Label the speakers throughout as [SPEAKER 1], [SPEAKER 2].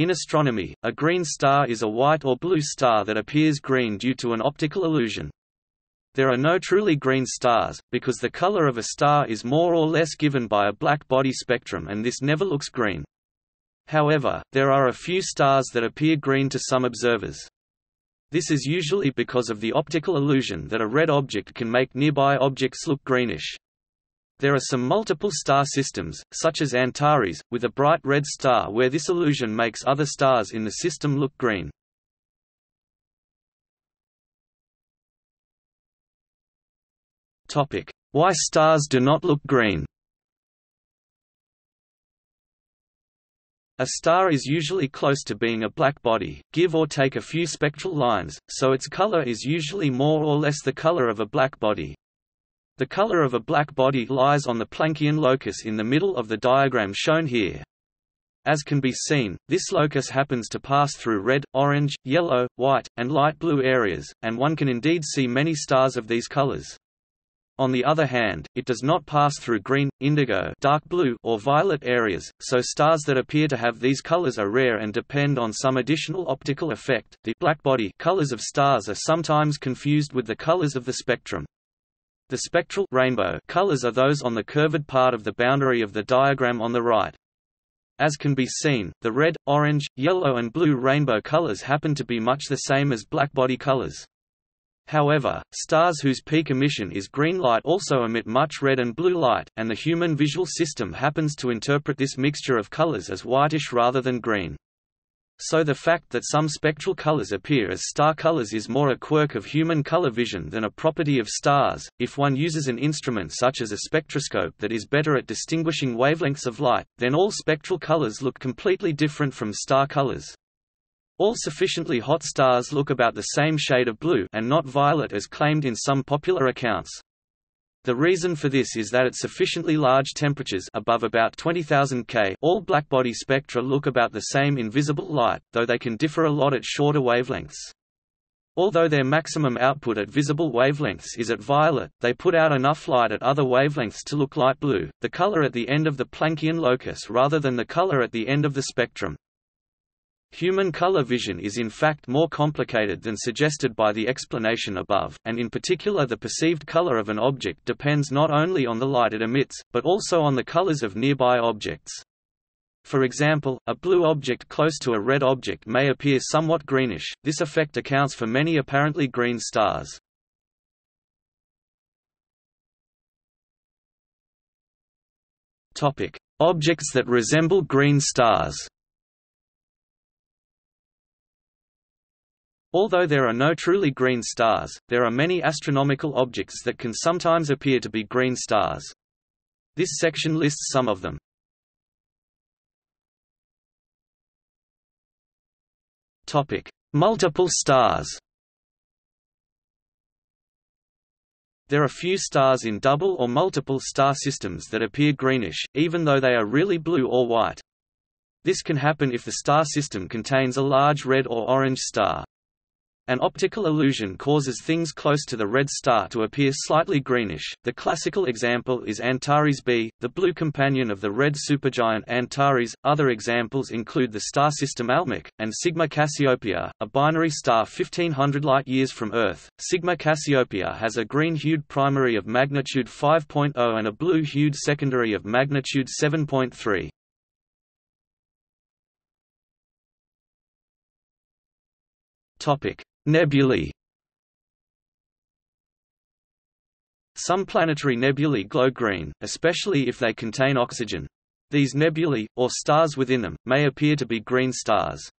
[SPEAKER 1] In astronomy, a green star is a white or blue star that appears green due to an optical illusion. There are no truly green stars, because the color of a star is more or less given by a black body spectrum and this never looks green. However, there are a few stars that appear green to some observers. This is usually because of the optical illusion that a red object can make nearby objects look greenish. There are some multiple star systems, such as Antares, with a bright red star where this illusion makes other stars in the system look green. Why stars do not look green A star is usually close to being a black body, give or take a few spectral lines, so its color is usually more or less the color of a black body. The color of a black body lies on the Planckian locus in the middle of the diagram shown here. As can be seen, this locus happens to pass through red, orange, yellow, white, and light blue areas, and one can indeed see many stars of these colors. On the other hand, it does not pass through green, indigo dark blue or violet areas, so stars that appear to have these colors are rare and depend on some additional optical effect. The blackbody colors of stars are sometimes confused with the colors of the spectrum. The spectral rainbow colors are those on the curved part of the boundary of the diagram on the right. As can be seen, the red, orange, yellow and blue rainbow colors happen to be much the same as blackbody colors. However, stars whose peak emission is green light also emit much red and blue light, and the human visual system happens to interpret this mixture of colors as whitish rather than green. So the fact that some spectral colors appear as star colors is more a quirk of human color vision than a property of stars. If one uses an instrument such as a spectroscope that is better at distinguishing wavelengths of light, then all spectral colors look completely different from star colors. All sufficiently hot stars look about the same shade of blue and not violet as claimed in some popular accounts. The reason for this is that at sufficiently large temperatures above about 20,000 K all blackbody spectra look about the same in visible light, though they can differ a lot at shorter wavelengths. Although their maximum output at visible wavelengths is at violet, they put out enough light at other wavelengths to look light blue, the color at the end of the Planckian locus rather than the color at the end of the spectrum. Human color vision is in fact more complicated than suggested by the explanation above, and in particular the perceived color of an object depends not only on the light it emits, but also on the colors of nearby objects. For example, a blue object close to a red object may appear somewhat greenish, this effect accounts for many apparently green stars. Objects that resemble green stars Although there are no truly green stars, there are many astronomical objects that can sometimes appear to be green stars. This section lists some of them. Topic: Multiple stars. There are few stars in double or multiple star systems that appear greenish, even though they are really blue or white. This can happen if the star system contains a large red or orange star. An optical illusion causes things close to the red star to appear slightly greenish. The classical example is Antares b, the blue companion of the red supergiant Antares. Other examples include the star system Almach, and Sigma Cassiopeiae, a binary star 1500 light-years from Earth. Sigma Cassiopeiae has a green-hued primary of magnitude 5.0 and a blue-hued secondary of magnitude 7.3. Topic: Nebulae Some planetary nebulae glow green, especially if they contain oxygen. These nebulae, or stars within them, may appear to be green stars.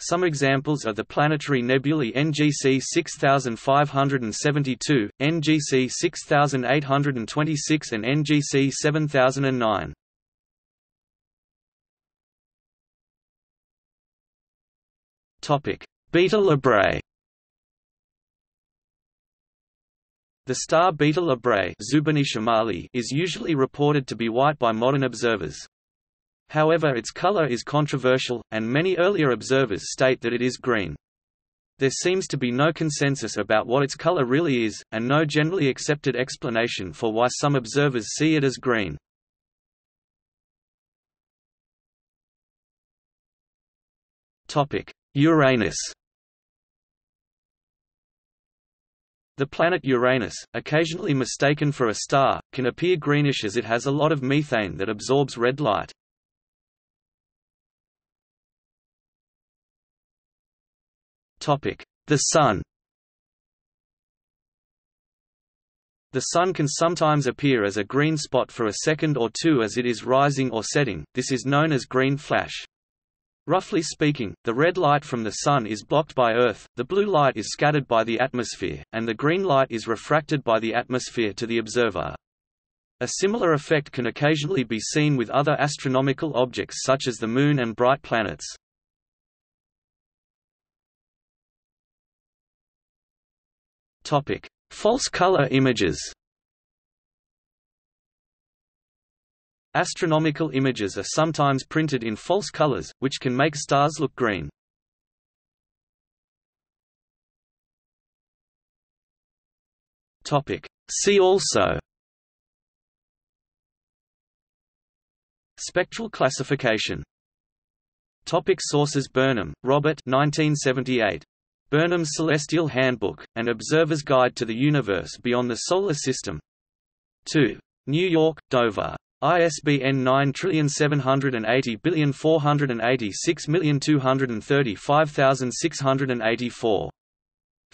[SPEAKER 1] Some examples are the planetary nebulae NGC 6572, NGC 6826 and NGC 7009. Topic: Beta Librae The star Beta Librae is usually reported to be white by modern observers. However its color is controversial, and many earlier observers state that it is green. There seems to be no consensus about what its color really is, and no generally accepted explanation for why some observers see it as green. Uranus The planet Uranus, occasionally mistaken for a star, can appear greenish as it has a lot of methane that absorbs red light. The Sun The Sun can sometimes appear as a green spot for a second or two as it is rising or setting, this is known as green flash. Roughly speaking, the red light from the Sun is blocked by Earth, the blue light is scattered by the atmosphere, and the green light is refracted by the atmosphere to the observer. A similar effect can occasionally be seen with other astronomical objects such as the Moon and bright planets. False color images Astronomical images are sometimes printed in false colors, which can make stars look green. See also Spectral classification Topic sources Burnham, Robert 1978. Burnham's Celestial Handbook, An Observer's Guide to the Universe Beyond the Solar System. 2. New York, Dover. ISBN 9780486235684.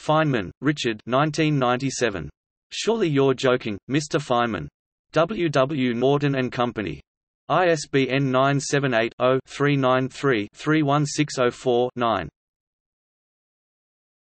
[SPEAKER 1] Feynman, Richard 1997. Surely You're Joking, Mr. Feynman. W. W. Norton and Company. ISBN 978 0 393 31604 9.